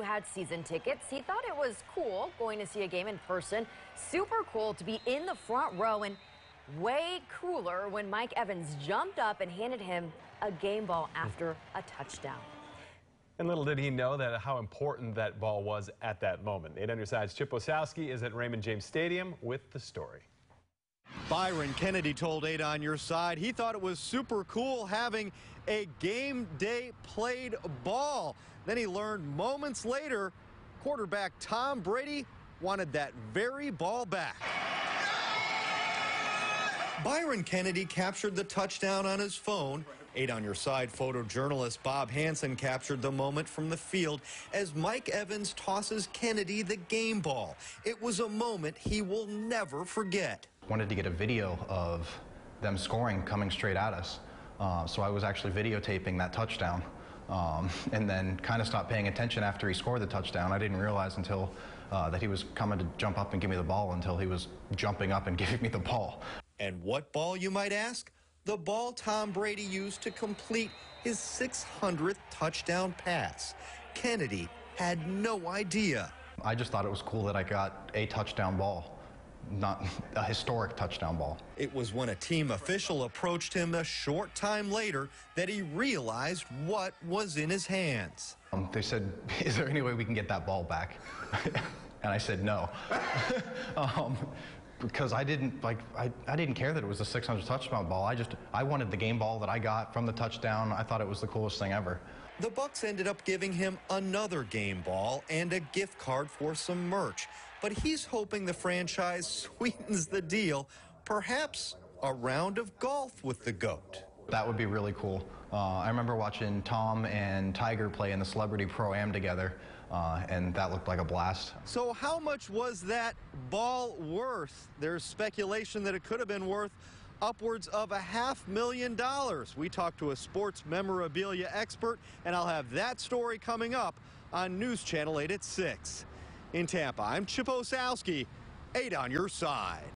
who had season tickets. He thought it was cool going to see a game in person. Super cool to be in the front row and way cooler when Mike Evans jumped up and handed him a game ball after a touchdown. And little did he know that how important that ball was at that moment. 8 on your side's Chip Osowski is at Raymond James Stadium with the story. Byron Kennedy told 8 on your side he thought it was super cool having a game day played ball. Then he learned moments later quarterback Tom Brady wanted that very ball back. Byron Kennedy captured the touchdown on his phone. Eight on your side photojournalist Bob Hansen captured the moment from the field as Mike Evans tosses Kennedy the game ball. It was a moment he will never forget. Wanted to get a video of them scoring coming straight at us. Uh, so I was actually videotaping that touchdown. Um, and then kind of stopped paying attention after he scored the touchdown. I didn't realize until uh, that he was coming to jump up and give me the ball until he was jumping up and giving me the ball. And what ball, you might ask? The ball Tom Brady used to complete his 600th touchdown pass. Kennedy had no idea. I just thought it was cool that I got a touchdown ball not a historic touchdown ball. It was when a team official approached him a short time later that he realized what was in his hands. Um, they said, is there any way we can get that ball back? and I said no. um, because I didn't like I, I didn't care that it was a 600 touchdown ball. I just I wanted the game ball that I got from the touchdown. I thought it was the coolest thing ever. The Bucs ended up giving him another game ball and a gift card for some merch. But he's hoping the franchise sweetens the deal, perhaps a round of golf with the GOAT. That would be really cool. Uh, I remember watching Tom and Tiger play in the Celebrity Pro-Am together, uh, and that looked like a blast. So how much was that ball worth? There's speculation that it could have been worth upwards of a half million dollars. We talked to a sports memorabilia expert, and I'll have that story coming up on News Channel 8 at 6. In Tampa, I'm Chip Osowski, 8 on your side.